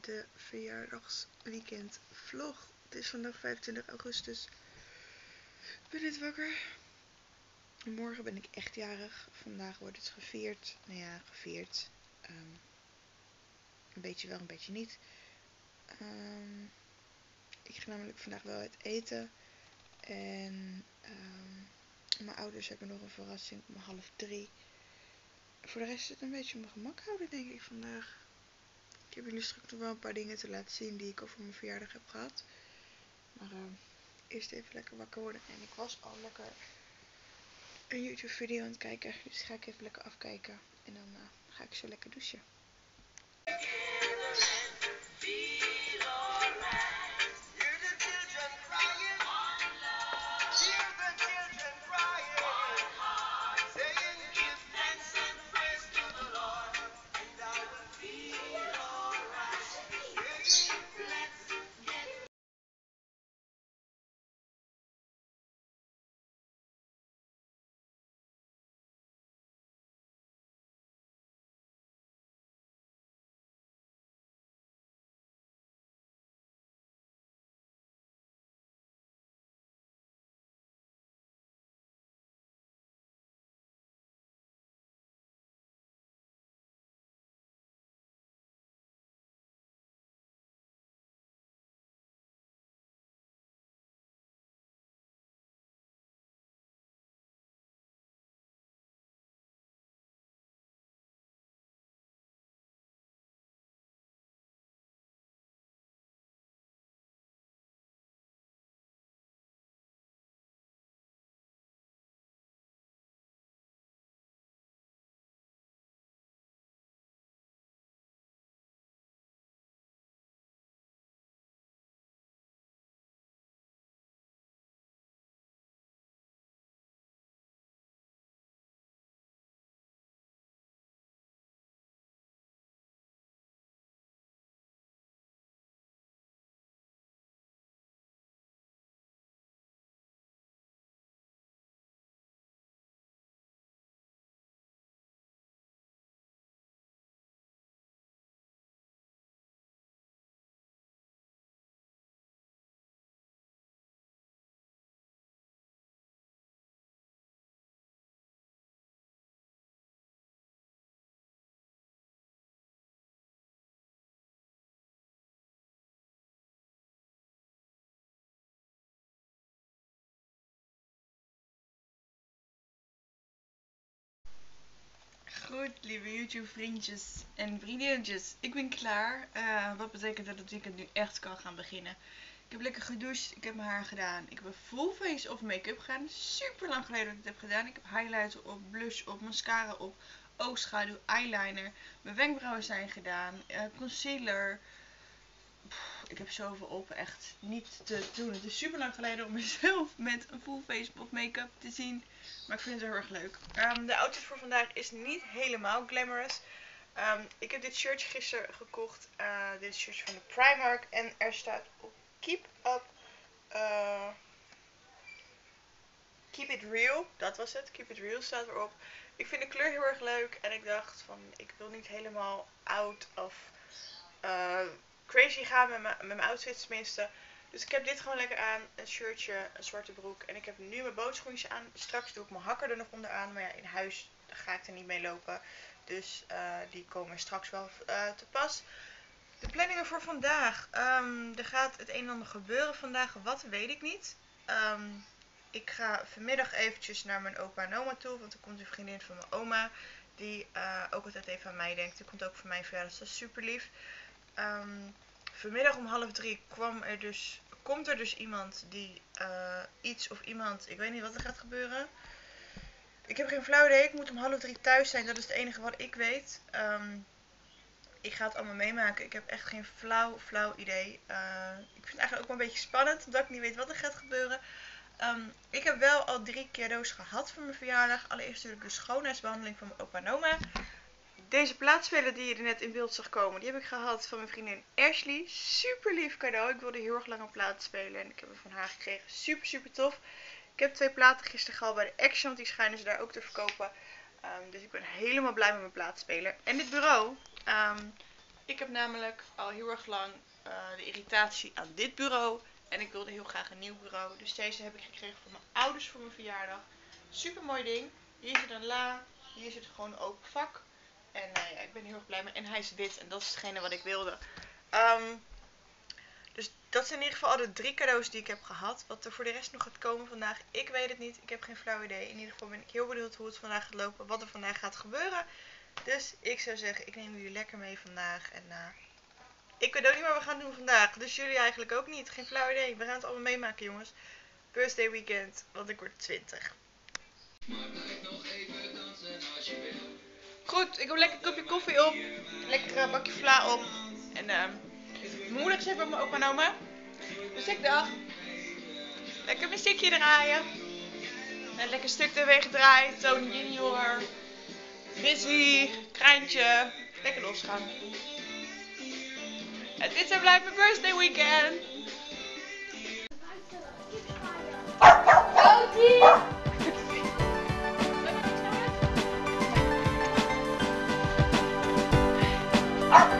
de verjaardagsweekend vlog. Het is vandaag 25 augustus. Ik ben net wakker. Morgen ben ik echt jarig. Vandaag wordt het gevierd. Nou ja, gevierd. Ehm, een beetje wel, een beetje niet. Ehm, ik ga namelijk vandaag wel uit eten. En um, mijn ouders hebben nog een verrassing om half drie. Voor de rest is het een beetje op mijn gemak houden, denk ik, vandaag. Ik heb jullie straks nog wel een paar dingen te laten zien die ik over mijn verjaardag heb gehad. Maar uh, eerst even lekker wakker worden. En ik was al lekker een YouTube video aan het kijken. Dus ga ik even lekker afkijken. En dan uh, ga ik zo lekker douchen. Goed, lieve YouTube vriendjes en vriendinnetjes. Ik ben klaar. Uh, wat betekent dat het weekend nu echt kan gaan beginnen. Ik heb lekker gedoucht. Ik heb mijn haar gedaan. Ik heb een full face of make-up gedaan. Super lang geleden dat ik het heb gedaan. Ik heb highlighter op, blush op, mascara op, oogschaduw, eyeliner. Mijn wenkbrauwen zijn gedaan. Uh, concealer. Ik heb zoveel op. Echt niet te doen. Het is super lang geleden om mezelf met een full face make-up te zien. Maar ik vind het heel erg leuk. Um, de outfit voor vandaag is niet helemaal glamorous. Um, ik heb dit shirtje gisteren gekocht. Uh, dit shirtje van de Primark. En er staat op Keep Up... Uh, Keep It Real. Dat was het. Keep It Real staat erop. Ik vind de kleur heel erg leuk. En ik dacht van... Ik wil niet helemaal out of... Uh, crazy gaan met mijn outfits tenminste. Dus ik heb dit gewoon lekker aan. Een shirtje, een zwarte broek. En ik heb nu mijn bootschoentjes aan. Straks doe ik mijn hakker er nog onderaan. Maar ja, in huis ga ik er niet mee lopen. Dus uh, die komen straks wel uh, te pas. De planningen voor vandaag. Um, er gaat het een en ander gebeuren vandaag. Wat weet ik niet. Um, ik ga vanmiddag eventjes naar mijn opa en oma toe. Want er komt een vriendin van mijn oma. Die uh, ook altijd even aan mij denkt. Die komt ook voor mijn verjaardag. Dus dat is super lief. Um, vanmiddag om half drie kwam er dus, komt er dus iemand die uh, iets of iemand, ik weet niet wat er gaat gebeuren. Ik heb geen flauw idee, ik moet om half drie thuis zijn, dat is het enige wat ik weet. Um, ik ga het allemaal meemaken, ik heb echt geen flauw, flauw idee. Uh, ik vind het eigenlijk ook wel een beetje spannend, omdat ik niet weet wat er gaat gebeuren. Um, ik heb wel al drie cadeaus gehad voor mijn verjaardag. Allereerst natuurlijk de schoonheidsbehandeling van mijn opa en. Deze plaatspeler die je net in beeld zag komen, die heb ik gehad van mijn vriendin Ashley. Super lief cadeau. Ik wilde heel erg lang een plaat spelen en ik heb hem van haar gekregen. Super, super tof. Ik heb twee platen gisteren gehad bij de Action, want die schijnen ze daar ook te verkopen. Ehm, dus ik ben helemaal blij met mijn plaatspeler. En dit bureau. ehm, ik heb namelijk al heel erg lang eh, de irritatie aan dit bureau. En ik wilde heel graag een nieuw bureau. Dus deze heb ik gekregen van mijn ouders voor mijn verjaardag. Super mooi ding. Hier zit een la. Hier zit gewoon een open vak. En eh, ja, ik ben heel erg blij mee. En hij is wit. En dat is hetgene wat ik wilde. Ehm, dus dat zijn in ieder geval al de drie cadeaus die ik heb gehad. Wat er voor de rest nog gaat komen vandaag, ik weet het niet. Ik heb geen flauw idee. In ieder geval ben ik heel benieuwd hoe het vandaag gaat lopen. Wat er vandaag gaat gebeuren. Dus ik zou zeggen, ik neem jullie lekker mee vandaag. En eh, ik weet ook niet wat we gaan doen vandaag. Dus jullie eigenlijk ook niet. Geen flauw idee. We gaan het allemaal meemaken, jongens. Birthday weekend, want ik word 20. Goed, ik heb lekker een kopje koffie op. Lekker een bakje vla op. En ehm mijn moeder even bij mijn opa en oma. Dus ik dacht, lekker muziekje draaien. En lekker stuk tv gedraaid. Tony Junior. Busy. Kraantje. Lekker losgaan. En dit zijn blijft mijn birthday weekend. Succes!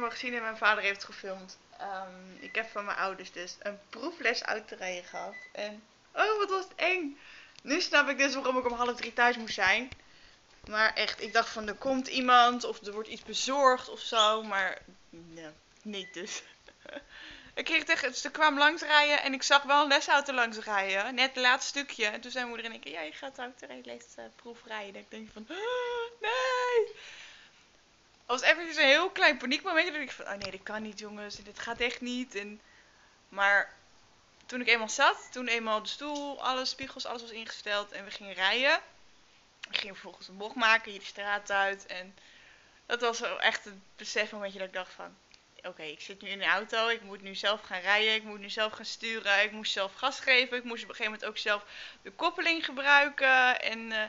Wel gezien hebben, mijn vader heeft gefilmd. Ehm, ik heb van mijn ouders dus een proefles autorijden gehad. En oh, wat was het eng. Nu snap ik dus waarom ik om half drie thuis moest zijn. Maar echt, ik dacht van er komt iemand of er wordt iets bezorgd of zo. Maar nee, niet dus. ik kreeg tegen, dus er kwam langs rijden en ik zag wel een lesauto langs rijden. Net het laatste stukje. En toen zei moeder en ik, ja je gaat autorijles uh, proefrijden. Ik denk van, "Ah, nee. Was even een heel klein paniekmomentje. Dat ik van, oh nee, dit kan niet jongens. Dit gaat echt niet. En, maar toen ik eenmaal zat, toen eenmaal de stoel, alle spiegels, alles was ingesteld en we gingen rijden. We gingen vervolgens een bocht maken, hier de straat uit. En dat was echt het besefmomentje dat ik dacht van, oké, ik zit nu in de auto. Ik moet nu zelf gaan rijden. Ik moet nu zelf gaan sturen. Ik moest zelf gas geven. Ik moest op een gegeven moment ook zelf de koppeling gebruiken. En... eh,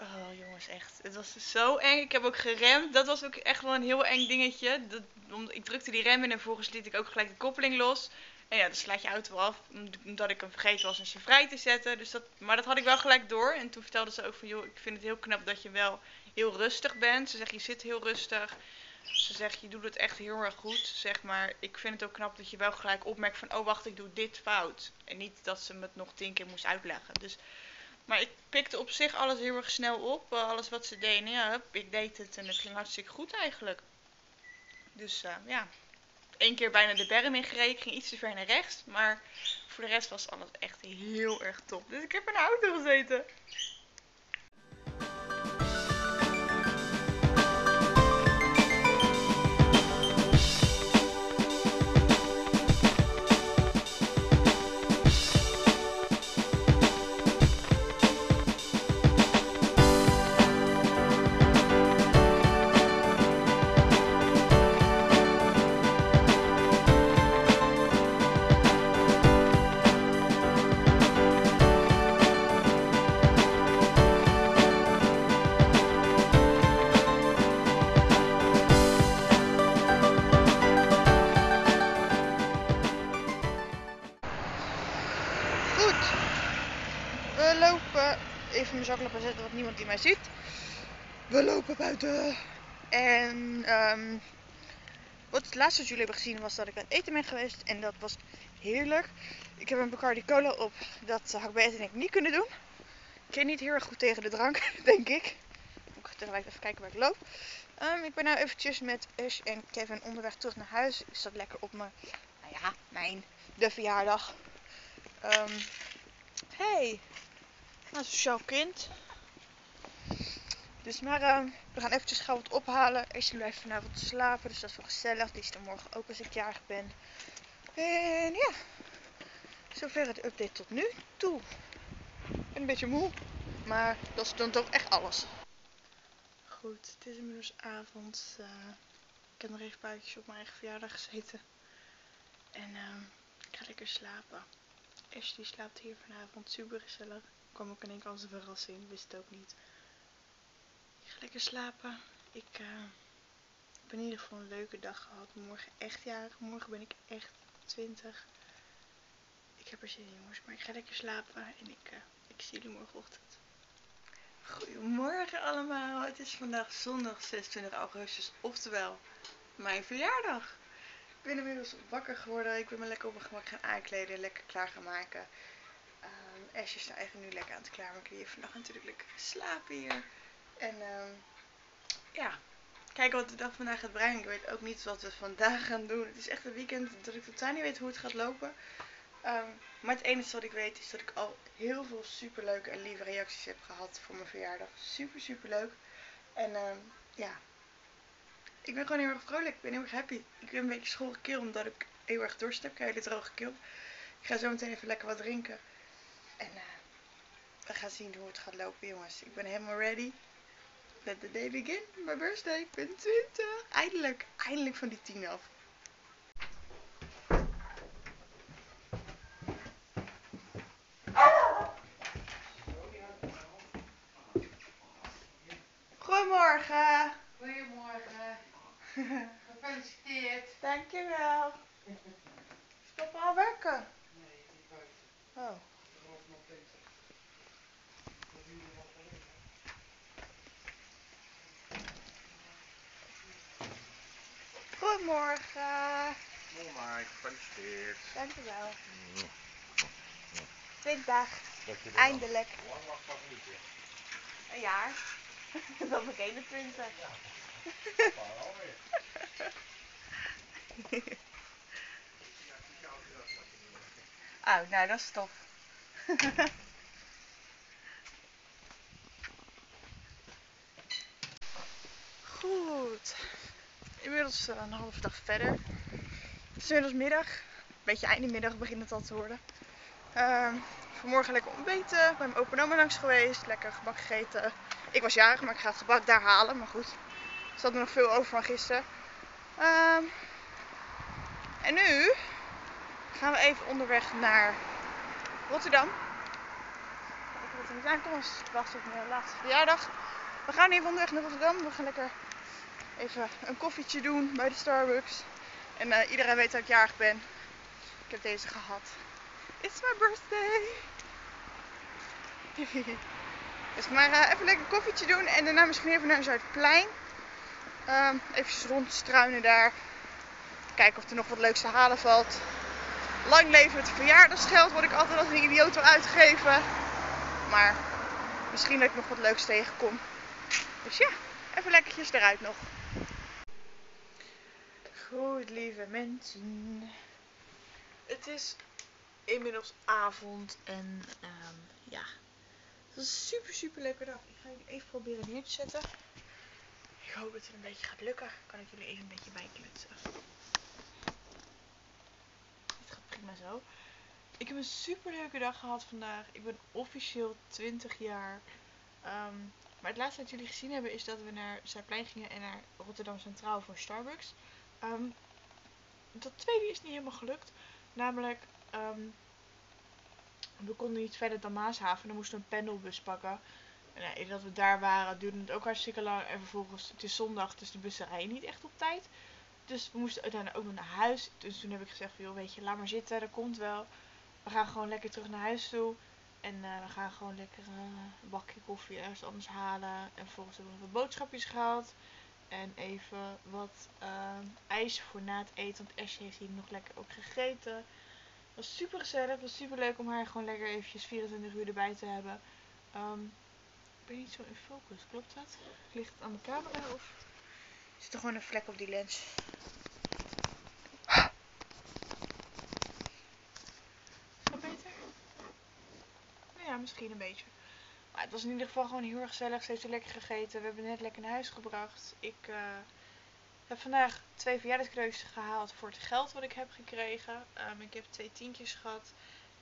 Oh jongens, echt. Het was zo eng. Ik heb ook geremd. Dat was ook echt wel een heel eng dingetje. Dat, ik drukte die rem in en vervolgens liet ik ook gelijk de koppeling los. En ja, dan slaat je auto af. Omdat ik hem vergeten was ze vrij te zetten. Dus dat, maar dat had ik wel gelijk door. En toen vertelde ze ook van, joh, ik vind het heel knap dat je wel heel rustig bent. Ze zegt, je zit heel rustig. Ze zegt, je doet het echt heel erg goed. Ze zegt, maar ik vind het ook knap dat je wel gelijk opmerkt van, oh wacht, ik doe dit fout. En niet dat ze me het nog tien keer moest uitleggen. Dus... Maar ik pikte op zich alles heel erg snel op. eh, alles wat ze deden. Ja, hup, ik deed het en het ging hartstikke goed eigenlijk. Dus eh, ja. Eén keer bijna de berm ingereden. Ik ging iets te ver naar rechts. Maar voor de rest was alles echt heel erg top. Dus ik heb in de auto gezeten. Mij ziet. We lopen buiten. En um, wat het laatste wat jullie hebben gezien was dat ik aan het eten ben geweest. En dat was heerlijk. Ik heb een Bacardi Cola op. Dat had ik bij en ik niet kunnen doen. Ik ken niet heel erg goed tegen de drank, denk ik. Ik tegelijk even kijken waar ik loop. Um, ik ben nu eventjes met Ash en Kevin onderweg terug naar huis. Is dat lekker op mijn, nou ja, mijn, de verjaardag. Um, hey, een sociaal kind. Dus maar we gaan eventjes gauw wat ophalen. Ash blijft vanavond slapen, dus dat is wel gezellig. Die is er morgen ook als ik jarig ben. En ja, zover de update tot nu toe. Ik ben een beetje moe, maar dat is dan toch echt alles. Goed, het is inmiddels avond. Uh, ik heb nog even buitjes op mijn eigen verjaardag gezeten. En uh, ik ga lekker slapen. Ashley slaapt hier vanavond super gezellig. Kwam ook in één keer als verrassing, wist het ook niet. Ik ga lekker slapen. Ik uh, heb in ieder geval een leuke dag gehad. Morgen echt jarig. Morgen ben ik echt 20. Ik heb er zin in jongens, maar ik ga lekker slapen en ik, uh, ik zie jullie morgenochtend. Goedemorgen allemaal, het is vandaag zondag 26 augustus, oftewel mijn verjaardag. Ik ben inmiddels wakker geworden, ik ben me lekker op mijn gemak gaan aankleden, lekker klaar gaan maken. Um, Asje is nou eigenlijk nu lekker aan het klaarmaken, die heeft vandaag natuurlijk lekker geslapen hier. En um, ja, kijken wat de dag vandaag gaat brengen. Ik weet ook niet wat we vandaag gaan doen. Het is echt een weekend dat ik totaal niet weet hoe het gaat lopen. Um, maar het enige wat ik weet is dat ik al heel veel super leuke en lieve reacties heb gehad voor mijn verjaardag. Super, super leuk. En um, ja, ik ben gewoon heel erg vrolijk. Ik ben heel erg happy. Ik ben een beetje schorre keel omdat ik heel erg dorst heb. Ik heb hele droge keel. Ik ga zo meteen even lekker wat drinken. En uh, we gaan zien hoe het gaat lopen jongens. Ik ben helemaal ready. Let the day begin. My birthday. Ik ben 20. Eindelijk. Eindelijk van die 10 af. Goedemorgen. Goedemorgen. Gefeliciteerd. Dankjewel. Stop al werken? Nee, niet buiten. Oh. Goedemorgen. Mooi, gefeliciteerd. Dankjewel. 20. Eindelijk. Lang mag dat niet? Een jaar. Dat ben 21. Ja. Oh, nou dat is tof. Goed. Inmiddels uh, een halve dag verder. Het is inmiddels middag. Een beetje einde middag begint het al te worden. Uh, vanmorgen lekker ontbeten. Bij mijn opa en oma langs geweest. Lekker gebak gegeten. Ik was jarig, maar ik ga het gebak daar halen. Maar goed, er zat er nog veel over van gisteren. Uh, en nu gaan we even onderweg naar Rotterdam. Kijken wat er niet aankomt. Het was op mijn laatste verjaardag. We gaan even onderweg naar Rotterdam. We gaan lekker even een koffietje doen bij de Starbucks. En uh, iedereen weet dat ik jarig ben. Ik heb deze gehad. It's my birthday! dus maar uh, even lekker een koffietje doen en daarna misschien even naar Zuidplein. Um, even rondstruinen daar. Kijken of er nog wat leuks te halen valt. Lang leven het verjaardagsgeld wat ik altijd als een idioot wil uitgeven. Maar misschien dat ik nog wat leuks tegenkom. Dus ja, even lekkertjes eruit nog. Goed, lieve mensen. Het is inmiddels avond en um, ja, het is een super super leuke dag. Ik ga jullie even proberen neer te zetten. Ik hoop dat het een beetje gaat lukken. Kan ik jullie even een beetje bijklutsen. Het gaat prima zo. Ik heb een super leuke dag gehad vandaag. Ik ben officieel 20 jaar. Um, maar het laatste wat jullie gezien hebben is dat we naar Zuidplein gingen en naar Rotterdam Centraal voor Starbucks. Um, dat tweede is niet helemaal gelukt. Namelijk, um, we konden niet verder dan Maashaven. Dan moesten we een pendelbus pakken. En ja, dat we daar waren duurde het ook hartstikke lang. En vervolgens, het is zondag, dus de bussen rijden niet echt op tijd. Dus we moesten uiteindelijk ook nog naar huis. Dus toen heb ik gezegd, joh, weet je, laat maar zitten, dat komt wel. We gaan gewoon lekker terug naar huis toe. En eh, we gaan gewoon lekker eh, een bakje koffie ergens anders halen. En vervolgens hebben we wat boodschapjes gehaald. En even wat eh, ijs voor na het eten. Want Ashley heeft hier nog lekker ook gegeten. Het was super gezellig. Het was super leuk om haar gewoon lekker eventjes 24 uur erbij te hebben. Ehm, ik ben niet zo in focus, klopt dat? Ligt het aan de camera of zit er gewoon een vlek op die lens? Is dat beter? Nou ja, misschien een beetje. Maar het was in ieder geval gewoon heel erg gezellig. Ze heeft er lekker gegeten. We hebben net lekker naar huis gebracht. Ik eh, heb vandaag twee verjaardagscadeautjes gehaald voor het geld wat ik heb gekregen. Ehm, ik heb twee tientjes gehad.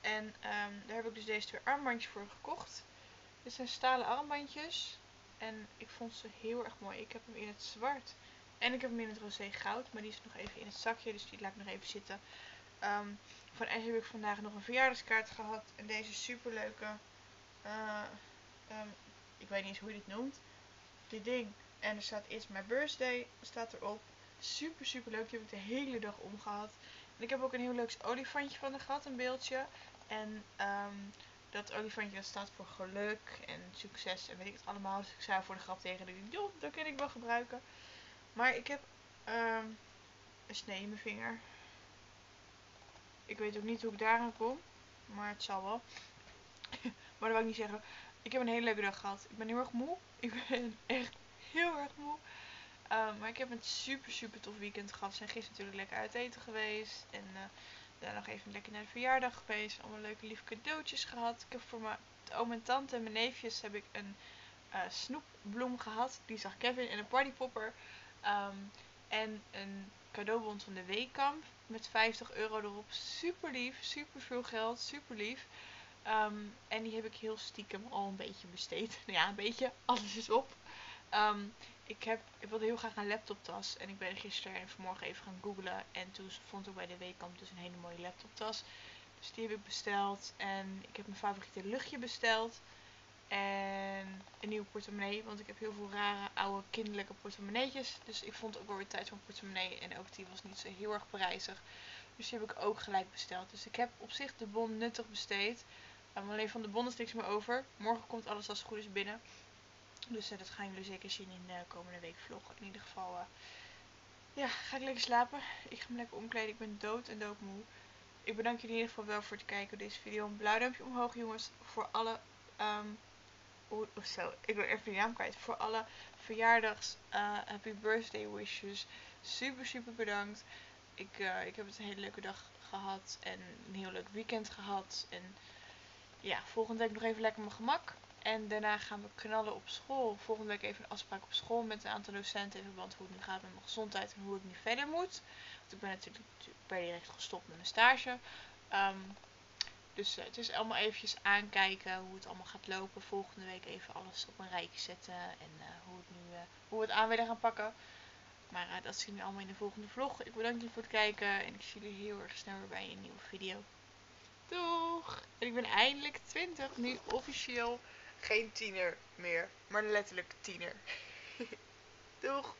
En ehm, daar heb ik dus deze twee armbandjes voor gekocht. Dit zijn stalen armbandjes. En ik vond ze heel erg mooi. Ik heb hem in het zwart. En ik heb hem in het roze goud. Maar die is nog even in het zakje. Dus die laat ik nog even zitten. Ehm, van Ash heb ik vandaag nog een verjaardagskaart gehad. En deze superleuke. eh ehm, ik weet niet eens hoe je dit noemt. Dit ding. En er staat It's My Birthday. Staat erop. Super super leuk. Die heb ik de hele dag omgehad. En ik heb ook een heel leuk olifantje van haar gehad. Een beeldje. En ehm, dat olifantje dat staat voor geluk en succes en weet ik het allemaal. Dus ik zei voor de grap tegen die, joh, dat kan ik wel gebruiken. Maar ik heb ehm, een snee in mijn vinger. Ik weet ook niet hoe ik daaraan kom, maar het zal wel. maar dat wil ik niet zeggen. Ik heb een hele leuke dag gehad. Ik ben heel erg moe. Ik ben echt heel erg moe. Ehm, maar ik heb een super super tof weekend gehad. We zijn gisteren natuurlijk lekker uit eten geweest. En uh, daarna nog even lekker naar de verjaardag geweest. Allemaal leuke lieve cadeautjes gehad. Ik heb voor mijn oom en tante en mijn neefjes heb ik een uh, snoepbloem gehad. Die zag Kevin en een partypopper. Um, en een cadeaubon van de Weekamp met 50 euro erop. Super lief, super veel geld, super lief. Um, en die heb ik heel stiekem al een beetje besteed. Nou ja, een beetje, alles is op. Um, ik, heb, ik wilde heel graag een laptoptas. En ik ben gisteren en vanmorgen even gaan googlen. En toen vond ik bij de Weekamp dus een hele mooie laptoptas. Dus die heb ik besteld. En ik heb mijn favoriete luchtje besteld. En een nieuwe portemonnee. Want ik heb heel veel rare oude kinderlijke portemonneetjes. Dus ik vond ook wel weer tijd voor een portemonnee. En ook die was niet zo heel erg prijzig. Dus die heb ik ook gelijk besteld. Dus ik heb op zich de bon nuttig besteed. Um, alleen van de bon is niks meer over. Morgen komt alles als het goed is binnen. Dus uh, dat gaan jullie zeker zien in de komende week vlog. In ieder geval, uh, ja, ga ik lekker slapen. Ik ga me lekker omkleden. Ik ben dood en doodmoe. Ik bedank jullie in ieder geval wel voor het kijken deze video. Een blauw duimpje omhoog jongens. Voor alle, um, oh, zo, ik ben even de naam kwijt. Voor alle verjaardags uh, happy birthday wishes. Super, super bedankt. Ik, ik heb het een hele leuke dag gehad. En een heel leuk weekend gehad. En ja, volgende week nog even lekker mijn gemak. En daarna gaan we knallen op school. Volgende week even een afspraak op school met een aantal docenten. In verband hoe het nu gaat met mijn gezondheid en hoe ik nu verder moet. Want ik ben natuurlijk per direct gestopt met mijn stage. Um, dus uh, het is allemaal eventjes aankijken hoe het allemaal gaat lopen. Volgende week even alles op een rijtje zetten. En uh, hoe, het nu, uh, hoe we het aan willen gaan pakken. Maar dat zien we allemaal in de volgende vlog. Ik bedank jullie voor het kijken. En ik zie jullie heel erg snel weer bij een nieuwe video. Doeg! En ik ben eindelijk 20. Nu officieel geen tiener meer, maar letterlijk tiener. Doeg!